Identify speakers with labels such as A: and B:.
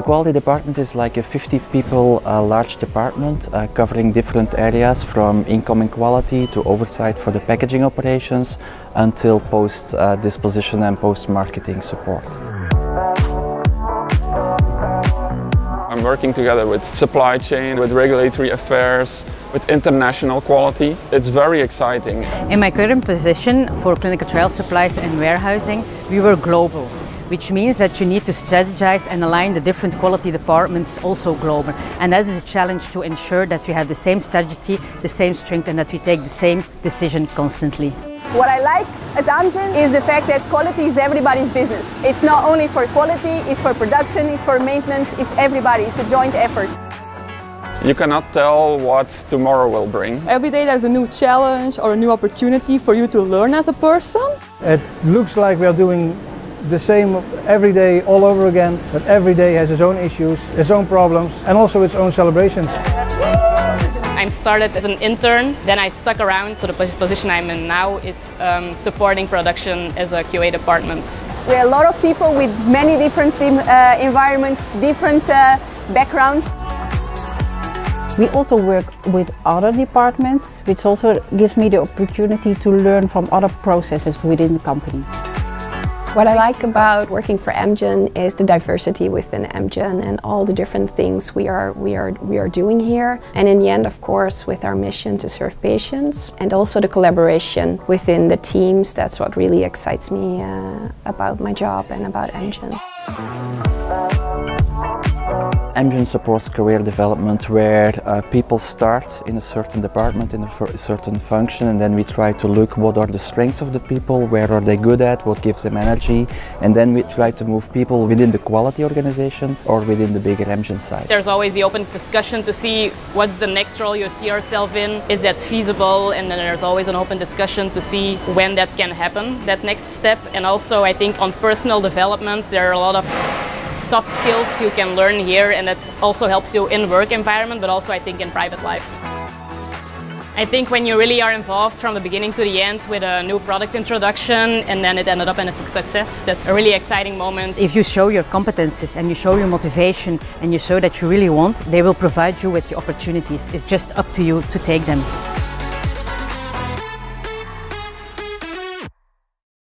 A: The quality department is like a 50 people uh, large department uh, covering different areas from incoming quality to oversight for the packaging operations until post uh, disposition and post marketing support.
B: I'm working together with supply chain, with regulatory affairs, with international quality. It's very exciting.
C: In my current position for clinical trial supplies and warehousing, we were global which means that you need to strategize and align the different quality departments also global. And that is a challenge to ensure that we have the same strategy, the same strength, and that we take the same decision constantly.
D: What I like at Amgen is the fact that quality is everybody's business. It's not only for quality, it's for production, it's for maintenance, it's everybody, it's a joint effort.
B: You cannot tell what tomorrow will bring.
E: Every day there's a new challenge or a new opportunity for you to learn as a person.
F: It looks like we are doing the same every day all over again, but every day has its own issues, its own problems and also its own celebrations.
G: I started as an intern, then I stuck around, so the position I'm in now is um, supporting production as a QA department.
D: We are a lot of people with many different uh, environments, different uh, backgrounds.
H: We also work with other departments, which also gives me the opportunity to learn from other processes within the company.
I: What I like about working for Amgen is the diversity within Amgen and all the different things we are, we, are, we are doing here. And in the end, of course, with our mission to serve patients and also the collaboration within the teams, that's what really excites me uh, about my job and about Amgen.
A: Amgen supports career development where uh, people start in a certain department, in a certain function, and then we try to look what are the strengths of the people, where are they good at, what gives them energy, and then we try to move people within the quality organization or within the bigger Amgen side.
G: There's always the open discussion to see what's the next role you see yourself in, is that feasible, and then there's always an open discussion to see when that can happen, that next step, and also I think on personal development there are a lot of soft skills you can learn here and that also helps you in work environment but also I think in private life. I think when you really are involved from the beginning to the end with a new product introduction and then it ended up in a success, that's a really exciting moment.
C: If you show your competences and you show your motivation and you show that you really want, they will provide you with the opportunities. It's just up to you to take them.